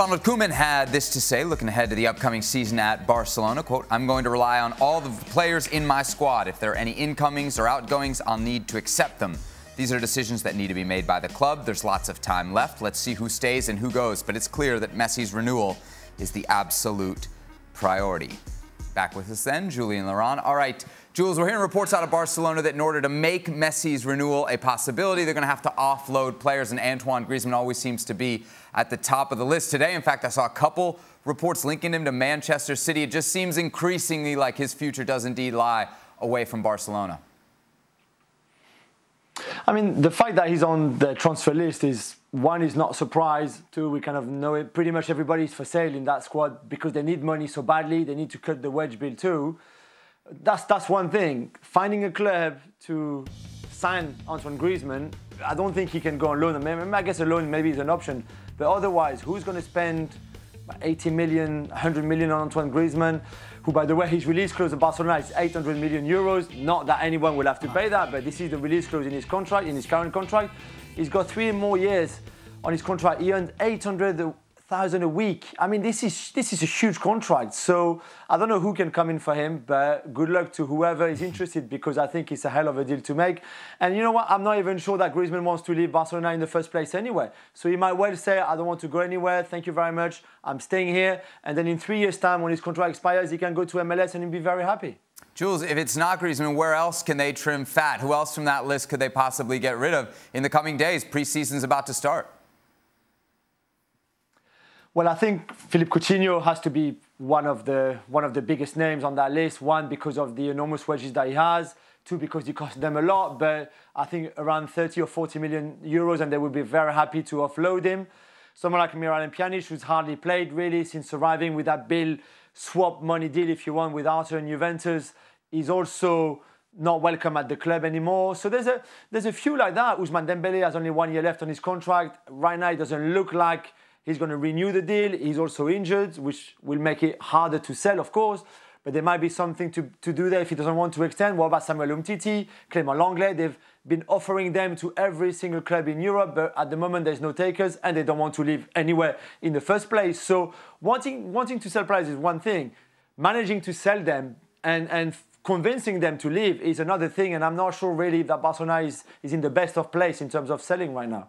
Ronald Koeman had this to say, looking ahead to the upcoming season at Barcelona. Quote, I'm going to rely on all the players in my squad. If there are any incomings or outgoings, I'll need to accept them. These are decisions that need to be made by the club. There's lots of time left. Let's see who stays and who goes. But it's clear that Messi's renewal is the absolute priority. Back with us then, Julien Laurens. All right, Juls, we're hearing reports out of Barcelona that in order to make Messi's renewal a possibility, they're going to have to offload players, and Antoine Griezmann always seems to be at the top of the list today. In fact, I saw a couple reports linking him to Manchester City. It just seems increasingly like his future does indeed lie away from Barcelona. I mean, the fact that he's on the transfer list is one is not a surprise. Two, we kind of know it. Pretty much everybody's for sale in that squad because they need money so badly. They need to cut the wage bill too that's that's one thing. Finding a club to sign Antoine Griezmann, I don't think he can go on loan. Maybe, I guess a loan maybe is an option, but otherwise, who's going to spend 80 million, 100 million on Antoine Griezmann? Who, by the way, his release clause at Barcelona is 800 million euros. Not that anyone will have to pay that, but this is the release clause in his contract, in his current contract. He's got three more years on his contract. He earned 800 thousand a week. I mean, this is this is a huge contract. So I don't know who can come in for him, but good luck to whoever is interested because I think it's a hell of a deal to make. And you know what? I'm not even sure that Griezmann wants to leave Barcelona in the first place anyway. So he might well say, I don't want to go anywhere. Thank you very much. I'm staying here. And then in three years' time, when his contract expires, he can go to MLS and he'll be very happy. Juls, if it's not Griezmann, where else can they trim fat? Who else from that list could they possibly get rid of in the coming days? Preseason's about to start. Well, I think Philippe Coutinho has to be one of the one of the biggest names on that list. One because of the enormous wages that he has. Two because he costs them a lot. But I think around 30 or 40 million euros, and they would be very happy to offload him. Someone like Miralem Pjanic, who's hardly played really since arriving with that bill swap money deal, if you want, with Arthur and Juventus, is also not welcome at the club anymore. So there's a there's a few like that. Ousmane Dembele has only one year left on his contract. Right now, it doesn't look like He's going to renew the deal. He's also injured, which will make it harder to sell, of course. But there might be something to, to do there if he doesn't want to extend. What about Samuel Umtiti, Clément Lenglet? They've been offering them to every single club in Europe, but at the moment there's no takers and they don't want to live anywhere in the first place. So wanting, wanting to sell players is one thing. Managing to sell them and, and convincing them to leave is another thing. And I'm not sure really that Barcelona is, is in the best of place in terms of selling right now.